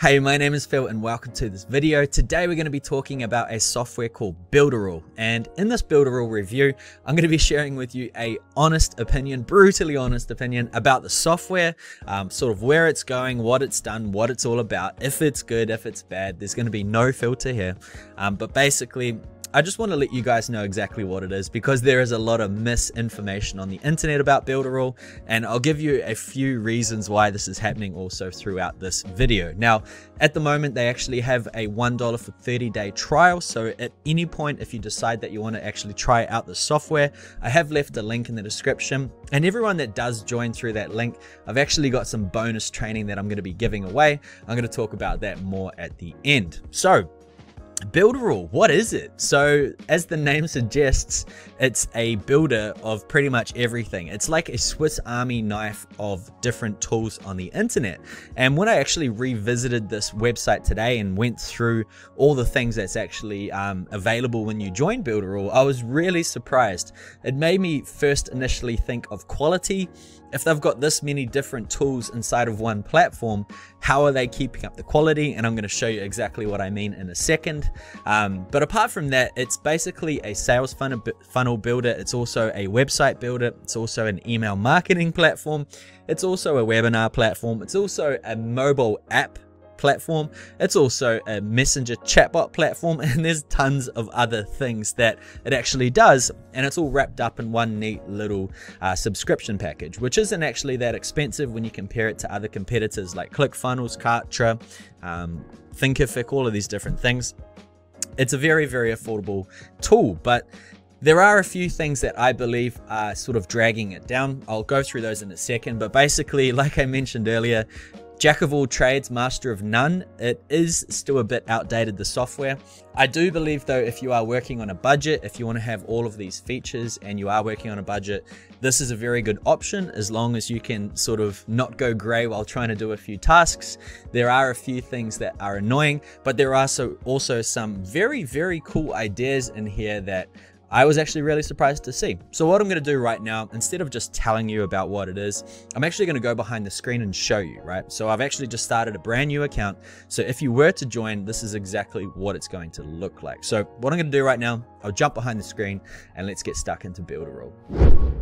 Hey, my name is Phil and welcome to this video. Today we're going to be talking about a software called Builderall. And in this Builderall review, I'm going to be sharing with you a honest opinion, brutally honest opinion about the software, um, sort of where it's going, what it's done, what it's all about, if it's good, if it's bad. There's going to be no filter here. Um, but basically, I just want to let you guys know exactly what it is because there is a lot of misinformation on the internet about Builderall and I'll give you a few reasons why this is happening also throughout this video. Now, at the moment, they actually have a $1 for 30 day trial. So at any point, if you decide that you want to actually try out the software, I have left a link in the description and everyone that does join through that link, I've actually got some bonus training that I'm going to be giving away. I'm going to talk about that more at the end. So Builderall, what is it? So, as the name suggests, it's a builder of pretty much everything. It's like a Swiss Army knife of different tools on the internet. And when I actually revisited this website today and went through all the things that's actually um, available when you join Builderall, I was really surprised. It made me first initially think of quality if they've got this many different tools inside of one platform, how are they keeping up the quality? And I'm going to show you exactly what I mean in a second. Um, but apart from that, it's basically a sales funnel, funnel builder. It's also a website builder. It's also an email marketing platform. It's also a webinar platform. It's also a mobile app platform. It's also a messenger chatbot platform, and there's tons of other things that it actually does. And it's all wrapped up in one neat little uh, subscription package, which isn't actually that expensive when you compare it to other competitors like ClickFunnels, Kartra, um, Thinkific, all of these different things. It's a very, very affordable tool, but there are a few things that I believe are sort of dragging it down. I'll go through those in a second, but basically, like I mentioned earlier, Jack of all trades, master of none. It is still a bit outdated, the software. I do believe though, if you are working on a budget, if you want to have all of these features and you are working on a budget, this is a very good option as long as you can sort of not go gray while trying to do a few tasks. There are a few things that are annoying, but there are also, also some very, very cool ideas in here that I was actually really surprised to see. So what I'm going to do right now, instead of just telling you about what it is, I'm actually going to go behind the screen and show you, right? So I've actually just started a brand new account. So if you were to join, this is exactly what it's going to look like. So what I'm going to do right now, I'll jump behind the screen and let's get stuck into Builderall.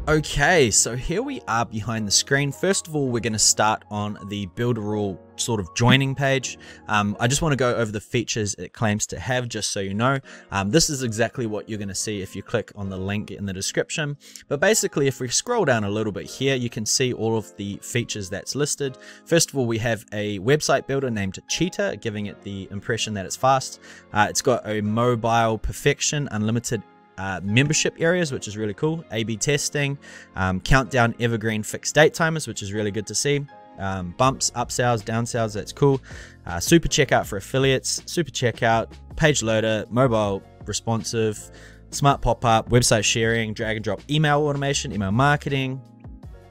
Okay, so here we are behind the screen. First of all, we're going to start on the Builderall sort of joining page. Um, I just want to go over the features it claims to have, just so you know. Um, this is exactly what you're going to see if you click on the link in the description. But basically, if we scroll down a little bit here, you can see all of the features that's listed. First of all, we have a website builder named Cheetah, giving it the impression that it's fast. Uh, it's got a mobile perfection, unlimited uh, membership areas, which is really cool. A-B testing, um, countdown evergreen fixed date timers, which is really good to see um, bumps, upsells, downsells. That's cool. Uh, super checkout for affiliates, super checkout, page loader, mobile responsive, smart pop up, website sharing, drag and drop email automation, email marketing.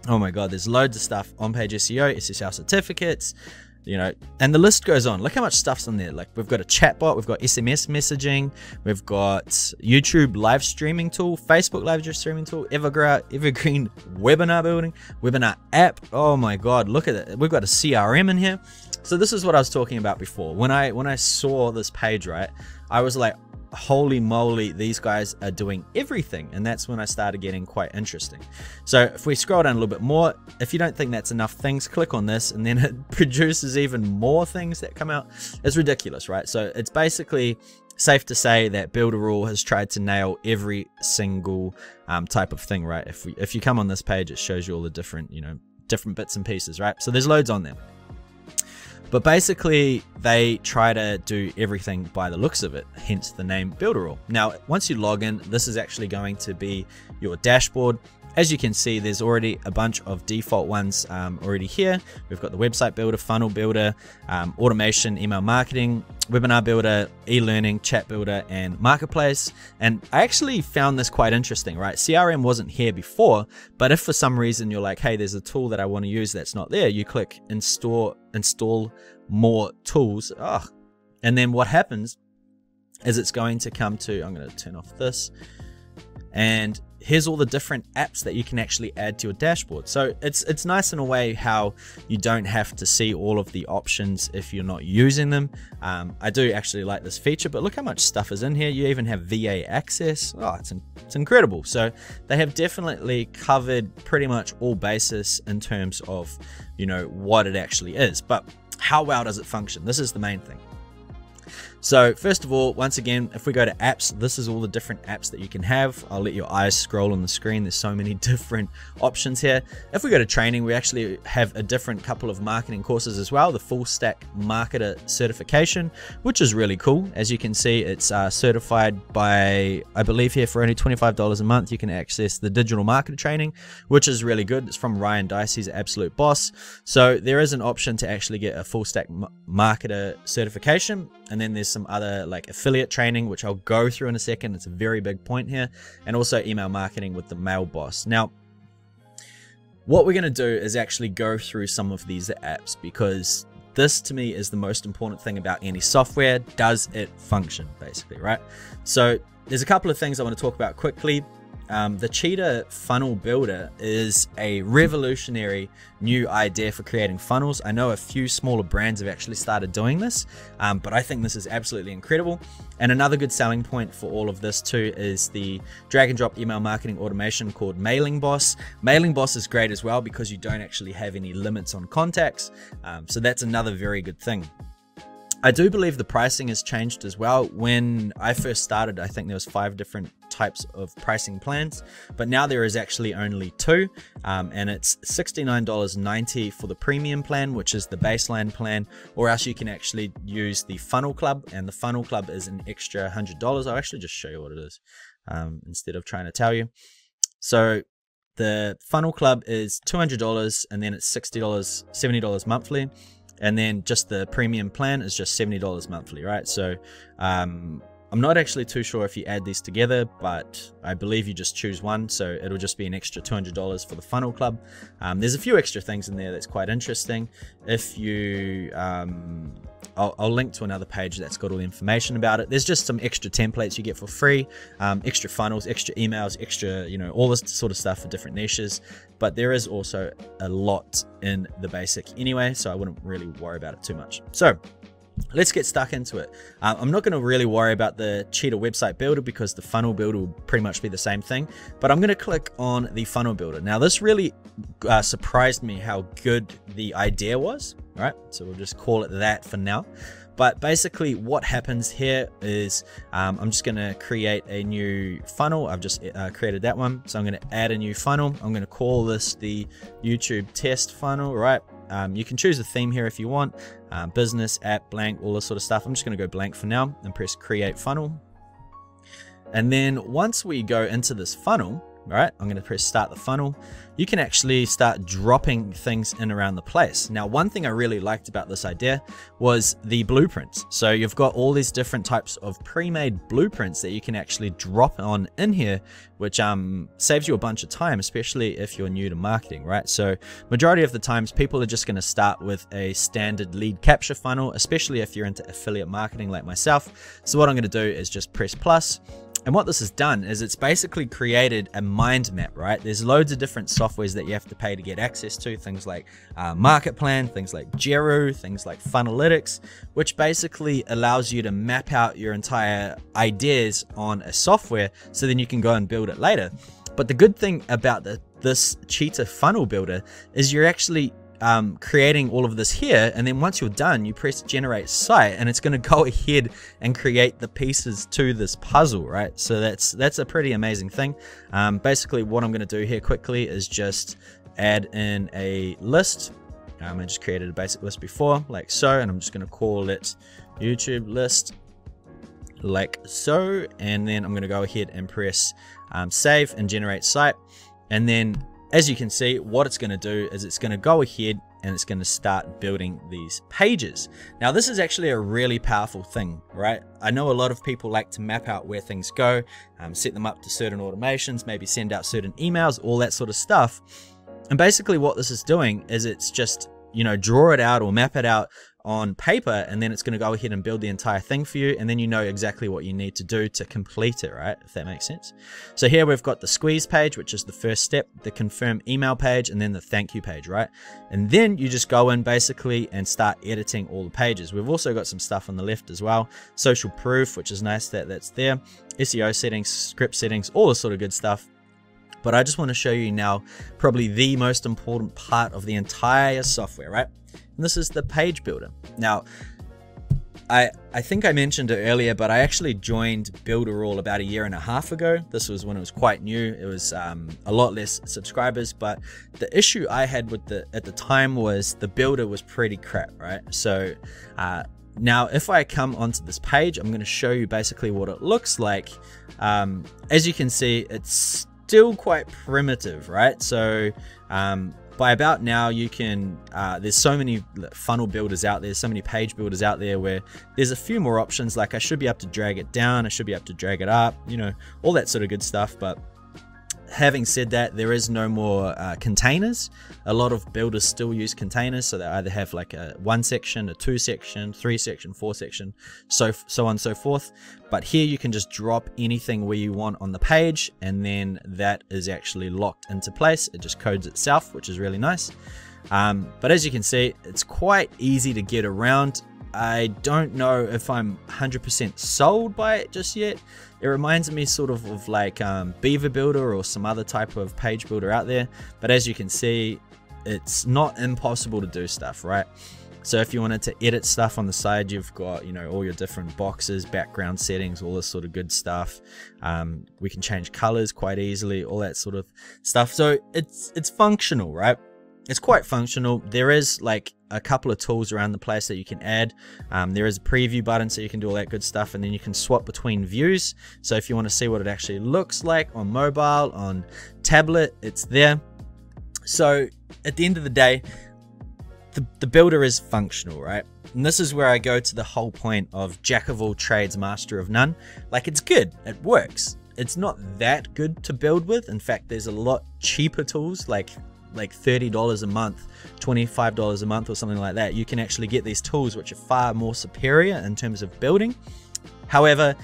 Oh my God, there's loads of stuff on page SEO, SSL certificates, you know, and the list goes on. Look how much stuff's on there. Like we've got a chatbot, we've got SMS messaging, we've got YouTube live streaming tool, Facebook live streaming tool, Evergreen, webinar building, webinar app. Oh my God, look at it. We've got a CRM in here. So this is what I was talking about before. When I when I saw this page, right, I was like, holy moly, these guys are doing everything. And that's when I started getting quite interesting. So if we scroll down a little bit more, if you don't think that's enough things, click on this and then it produces even more things that come out. It's ridiculous, right? So it's basically safe to say that Builderall has tried to nail every single um, type of thing, right? If we, if you come on this page, it shows you all the different, you know, different bits and pieces, right? So there's loads on there. But basically, they try to do everything by the looks of it, hence the name Builderall. Now, once you log in, this is actually going to be your dashboard. As you can see, there's already a bunch of default ones um, already here. We've got the website builder, funnel builder, um, automation, email marketing, webinar builder, e-learning, chat builder, and marketplace. And I actually found this quite interesting, right? CRM wasn't here before, but if for some reason you're like, hey, there's a tool that I want to use that's not there, you click install, install more tools. Oh, and then what happens is it's going to come to, I'm going to turn off this and here's all the different apps that you can actually add to your dashboard. So it's it's nice in a way how you don't have to see all of the options if you're not using them. Um, I do actually like this feature, but look how much stuff is in here. You even have VA access. Oh, it's, it's incredible. So they have definitely covered pretty much all bases in terms of, you know, what it actually is. But how well does it function? This is the main thing. So first of all, once again, if we go to apps, this is all the different apps that you can have. I'll let your eyes scroll on the screen. There's so many different options here. If we go to training, we actually have a different couple of marketing courses as well. The full stack marketer certification, which is really cool. As you can see, it's uh, certified by, I believe here for only $25 a month, you can access the digital marketer training, which is really good. It's from Ryan Deiss, he's absolute boss. So there is an option to actually get a full stack marketer certification. And then there's some other like affiliate training, which I'll go through in a second. It's a very big point here. And also email marketing with the mail boss. Now, what we're going to do is actually go through some of these apps because this to me is the most important thing about any software. Does it function, basically, right? So there's a couple of things I want to talk about quickly. Um, the Cheetah Funnel Builder is a revolutionary new idea for creating funnels. I know a few smaller brands have actually started doing this, um, but I think this is absolutely incredible. And another good selling point for all of this too is the drag and drop email marketing automation called Mailing Boss. Mailing Boss is great as well because you don't actually have any limits on contacts. Um, so that's another very good thing. I do believe the pricing has changed as well. When I first started, I think there was five different types of pricing plans, but now there is actually only two, um, and it's $69.90 for the premium plan, which is the baseline plan, or else you can actually use the Funnel Club, and the Funnel Club is an extra $100. I'll actually just show you what it is um, instead of trying to tell you. So the Funnel Club is $200, and then it's $60, $70 monthly and then just the premium plan is just $70 monthly, right? So um, I'm not actually too sure if you add these together, but I believe you just choose one, so it'll just be an extra $200 for the funnel club. Um, there's a few extra things in there that's quite interesting. If you um, I'll, I'll, link to another page that's got all the information about it. There's just some extra templates you get for free, um, extra funnels, extra emails, extra, you know, all this sort of stuff for different niches. But there is also a lot in the basic anyway, so I wouldn't really worry about it too much. So let's get stuck into it. Uh, I'm not going to really worry about the Cheetah website builder because the funnel builder will pretty much be the same thing, but I'm going to click on the funnel builder. Now this really uh, surprised me how good the idea was, right? So we'll just call it that for now. But basically what happens here is um, I'm just going to create a new funnel. I've just uh, created that one. So I'm going to add a new funnel. I'm going to call this the YouTube test funnel, right? Um, you can choose a theme here if you want, um, business, app, blank, all this sort of stuff. I'm just going to go blank for now and press create funnel. And then once we go into this funnel, right, I'm going to press start the funnel you can actually start dropping things in around the place. Now, one thing I really liked about this idea was the blueprints. So you've got all these different types of pre-made blueprints that you can actually drop on in here, which um, saves you a bunch of time, especially if you're new to marketing, right? So majority of the times people are just going to start with a standard lead capture funnel, especially if you're into affiliate marketing like myself. So what I'm going to do is just press plus and what this has done is it's basically created a mind map, right? There's loads of different softwares that you have to pay to get access to, things like uh, Market Plan, things like Miro, things like Funnelytics, which basically allows you to map out your entire ideas on a software so then you can go and build it later. But the good thing about the, this Cheetah funnel builder is you're actually um, creating all of this here and then once you're done you press generate site and it's going to go ahead and create the pieces to this puzzle right? So that's that's a pretty amazing thing. Um, basically what I'm going to do here quickly is just add in a list. Um, I just created a basic list before like so and I'm just going to call it YouTube list like so and then I'm going to go ahead and press um, save and generate site. And then as you can see, what it's going to do is it's going to go ahead and it's going to start building these pages. Now, this is actually a really powerful thing, right? I know a lot of people like to map out where things go, um, set them up to certain automations, maybe send out certain emails, all that sort of stuff. And basically what this is doing is it's just you know, draw it out or map it out on paper and then it's going to go ahead and build the entire thing for you and then you know exactly what you need to do to complete it right? If that makes sense. So here we've got the squeeze page which is the first step the confirm email page and then the thank you page right? And then you just go in basically and start editing all the pages. We've also got some stuff on the left as well. Social proof which is nice that that's there. SEO settings script settings all the sort of good stuff but I just want to show you now probably the most important part of the entire software, right? And this is the page builder. Now, I, I think I mentioned it earlier, but I actually joined Builderall about a year and a half ago. This was when it was quite new. It was um, a lot less subscribers, but the issue I had with the at the time was the builder was pretty crap, right? So uh, now, if I come onto this page, I'm going to show you basically what it looks like. Um, as you can see, it's still quite primitive, right? So um, by about now you can uh, there's so many funnel builders out there so many page builders out there where there's a few more options like i should be able to drag it down i should be able to drag it up you know all that sort of good stuff but having said that, there is no more uh, containers. A lot of builders still use containers, so they either have like a one section, a two section, three section, four section, so so on and so forth. But here you can just drop anything where you want on the page, and then that is actually locked into place. It just codes itself, which is really nice. Um, but as you can see, it's quite easy to get around. I don't know if I'm 100% sold by it just yet. It reminds me sort of of like um, Beaver Builder or some other type of page builder out there. But as you can see, it's not impossible to do stuff, right? So if you wanted to edit stuff on the side, you've got, you know, all your different boxes, background settings, all this sort of good stuff. Um, we can change colors quite easily, all that sort of stuff. So it's, it's functional, right? It's quite functional. There is like a couple of tools around the place that you can add. Um, there is a preview button so you can do all that good stuff and then you can swap between views. So if you want to see what it actually looks like on mobile, on tablet, it's there. So at the end of the day, the, the builder is functional, right? And this is where I go to the whole point of jack of all trades, master of none. Like it's good, it works. It's not that good to build with. In fact, there's a lot cheaper tools like like $30 a month, $25 a month, or something like that, you can actually get these tools which are far more superior in terms of building. However,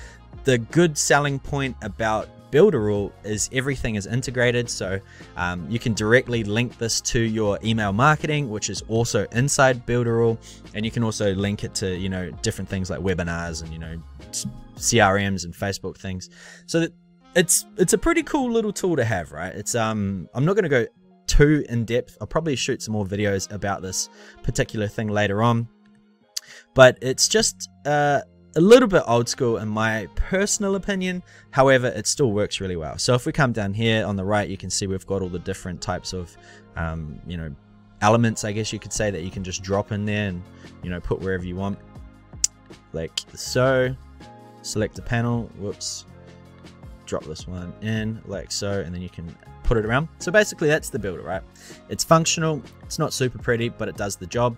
the good selling point about Builderall is everything is integrated, so um, you can directly link this to your email marketing, which is also inside Builderall, and you can also link it to you know different things like webinars and you know CRMs and Facebook things. So that it's it's a pretty cool little tool to have, right? It's um I'm not going to go too in depth. I'll probably shoot some more videos about this particular thing later on. But it's just uh, a little bit old school in my personal opinion. However, it still works really well. So if we come down here on the right, you can see we've got all the different types of, um, you know, elements, I guess you could say, that you can just drop in there and, you know, put wherever you want. Like so. Select a panel. Whoops. Drop this one in like so. And then you can put it around. So basically that's the builder, right? It's functional, it's not super pretty, but it does the job.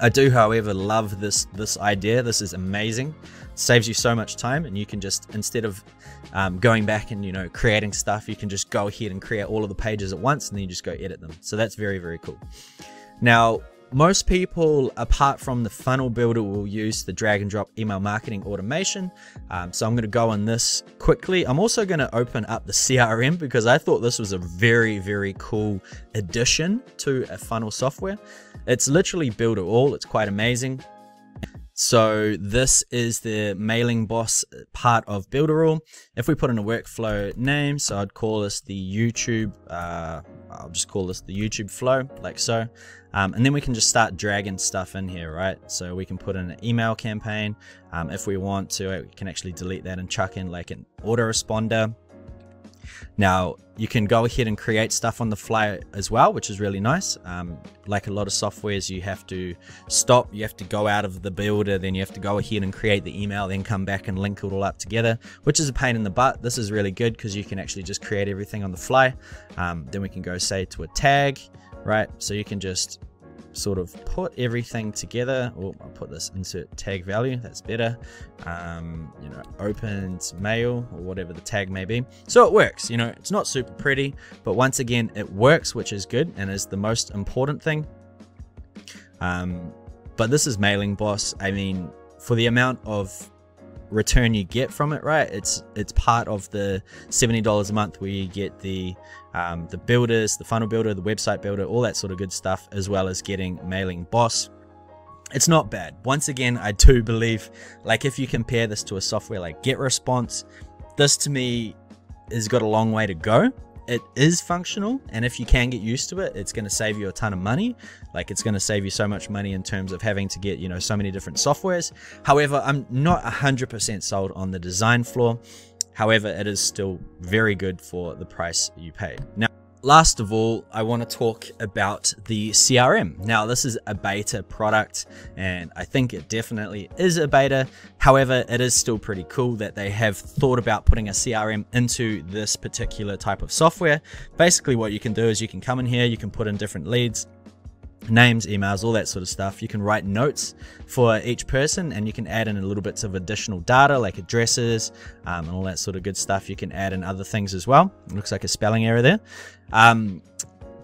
I do, however, love this this idea. This is amazing. saves you so much time, and you can just instead of um, going back and you know creating stuff, you can just go ahead and create all of the pages at once, and then you just go edit them. So that's very very cool. Now, most people, apart from the funnel builder, will use the drag and drop email marketing automation. Um, so I'm going to go on this quickly. I'm also going to open up the CRM because I thought this was a very, very cool addition to a funnel software. It's literally Builderall. It's quite amazing. So this is the mailing boss part of Builderall. If we put in a workflow name, so I'd call this the YouTube, uh, I'll just call this the YouTube flow, like so. Um, and then we can just start dragging stuff in here, right? So we can put in an email campaign. Um, if we want to, we can actually delete that and chuck in like an autoresponder. Now, you can go ahead and create stuff on the fly as well, which is really nice. Um, like a lot of softwares, you have to stop, you have to go out of the builder, then you have to go ahead and create the email, then come back and link it all up together, which is a pain in the butt. This is really good because you can actually just create everything on the fly. Um, then we can go say to a tag, right? So you can just sort of put everything together. I'll put this insert tag value. That's better. Um, you know, opened mail or whatever the tag may be. So it works. You know, it's not super pretty, but once again, it works, which is good and is the most important thing. Um, but this is Mailing Boss. I mean, for the amount of return you get from it, right? It's it's part of the seventy dollars a month where you get the um, the builders, the funnel builder, the website builder, all that sort of good stuff, as well as getting Mailing Boss. It's not bad. Once again, I do believe, like if you compare this to a software like GetResponse, this to me has got a long way to go it is functional and if you can get used to it it's going to save you a ton of money like it's going to save you so much money in terms of having to get you know so many different softwares however i'm not 100% sold on the design floor however it is still very good for the price you paid now Last of all, I want to talk about the CRM. Now, this is a beta product, and I think it definitely is a beta. However, it is still pretty cool that they have thought about putting a CRM into this particular type of software. Basically, what you can do is you can come in here, you can put in different leads, names, emails, all that sort of stuff. You can write notes for each person and you can add in a little bits of additional data like addresses um, and all that sort of good stuff. You can add in other things as well. It looks like a spelling error there. Um,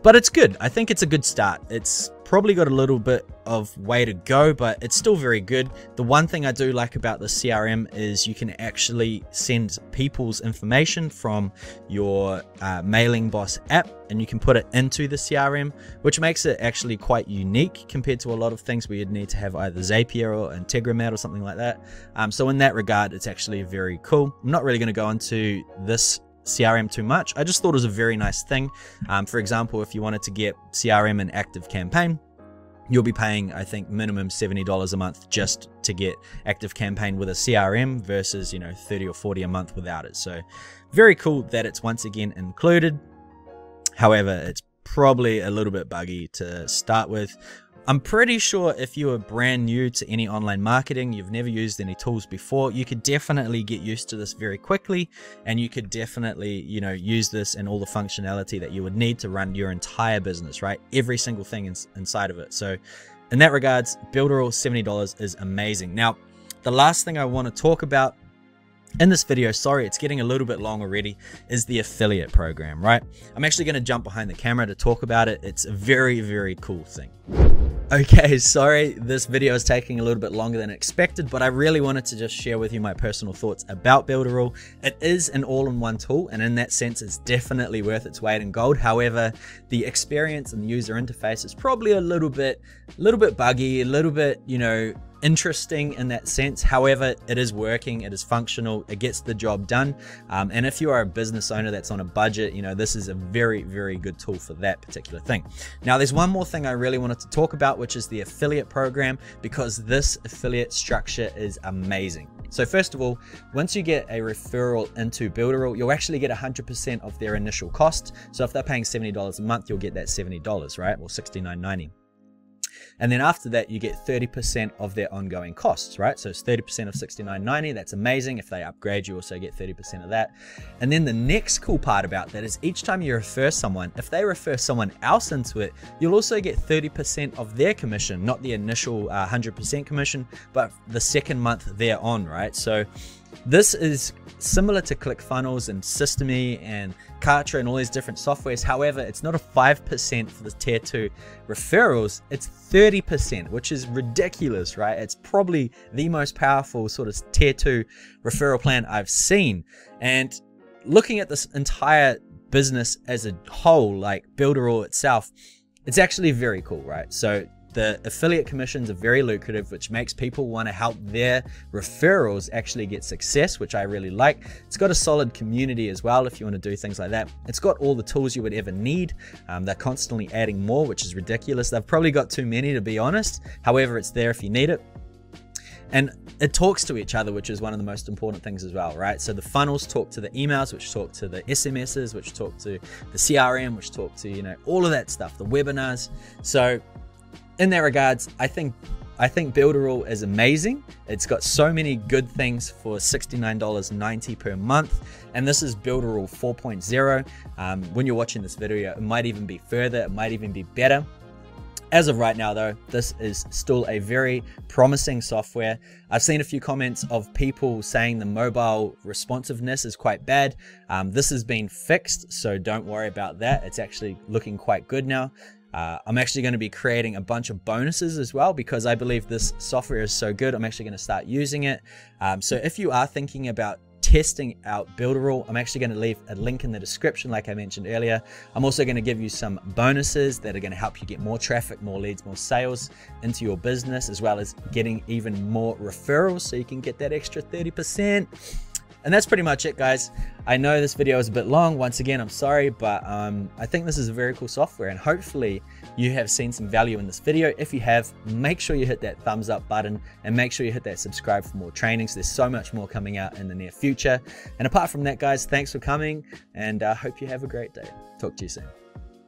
but it's good. I think it's a good start. It's probably got a little bit of way to go, but it's still very good. The one thing I do like about the CRM is you can actually send people's information from your uh, Mailing Boss app and you can put it into the CRM, which makes it actually quite unique compared to a lot of things where you'd need to have either Zapier or Integromat or something like that. Um, so in that regard, it's actually very cool. I'm not really going to go into this CRM too much. I just thought it was a very nice thing. Um, for example, if you wanted to get CRM and Active Campaign, you'll be paying, I think, minimum $70 a month just to get Active Campaign with a CRM versus, you know, 30 or 40 a month without it. So very cool that it's once again included. However, it's probably a little bit buggy to start with. I'm pretty sure if you are brand new to any online marketing, you've never used any tools before, you could definitely get used to this very quickly and you could definitely, you know, use this and all the functionality that you would need to run your entire business, right? Every single thing in, inside of it. So in that regards, Builderall $70 is amazing. Now, the last thing I want to talk about in this video, sorry, it's getting a little bit long already, is the affiliate program, right? I'm actually going to jump behind the camera to talk about it. It's a very, very cool thing. Okay, sorry, this video is taking a little bit longer than expected, but I really wanted to just share with you my personal thoughts about Builderall. It is an all-in-one tool, and in that sense, it's definitely worth its weight in gold. However, the experience and the user interface is probably a little bit, a little bit buggy, a little bit, you know, interesting in that sense. However, it is working, it is functional, it gets the job done. Um, and if you are a business owner that's on a budget, you know, this is a very, very good tool for that particular thing. Now, there's one more thing I really wanted to talk about, which is the affiliate program, because this affiliate structure is amazing. So first of all, once you get a referral into Builderall, you'll actually get 100% of their initial cost. So if they're paying $70 a month, you'll get that $70, right? Or $69.90. And then after that, you get 30% of their ongoing costs, right? So it's 30% of 69.90. That's amazing. If they upgrade, you also get 30% of that. And then the next cool part about that is each time you refer someone, if they refer someone else into it, you'll also get 30% of their commission, not the initial uh, 100% commission, but the second month they're on, right? So this is similar to ClickFunnels and Systeme and Kartra and all these different softwares. However, it's not a 5% for the tier 2 referrals, it's 30%, which is ridiculous, right? It's probably the most powerful sort of tier 2 referral plan I've seen. And looking at this entire business as a whole, like Builderall itself, it's actually very cool, right? So the affiliate commissions are very lucrative, which makes people want to help their referrals actually get success, which I really like. It's got a solid community as well if you want to do things like that. It's got all the tools you would ever need. Um, they're constantly adding more, which is ridiculous. They've probably got too many to be honest. However, it's there if you need it. And it talks to each other, which is one of the most important things as well, right? So the funnels talk to the emails, which talk to the SMSs, which talk to the CRM, which talk to, you know, all of that stuff, the webinars. So in that regards, I think I think Builderall is amazing. It's got so many good things for $69.90 per month. And this is Builderall 4.0. Um, when you're watching this video, it might even be further, it might even be better. As of right now, though, this is still a very promising software. I've seen a few comments of people saying the mobile responsiveness is quite bad. Um, this has been fixed, so don't worry about that. It's actually looking quite good now. Uh, I'm actually going to be creating a bunch of bonuses as well because I believe this software is so good. I'm actually going to start using it. Um, so if you are thinking about testing out Builderall. I'm actually going to leave a link in the description, like I mentioned earlier. I'm also going to give you some bonuses that are going to help you get more traffic, more leads, more sales into your business, as well as getting even more referrals so you can get that extra 30%. And that's pretty much it, guys. I know this video is a bit long. Once again, I'm sorry, but um, I think this is a very cool software and hopefully you have seen some value in this video. If you have, make sure you hit that thumbs up button and make sure you hit that subscribe for more trainings. There's so much more coming out in the near future. And apart from that, guys, thanks for coming and I uh, hope you have a great day. Talk to you soon.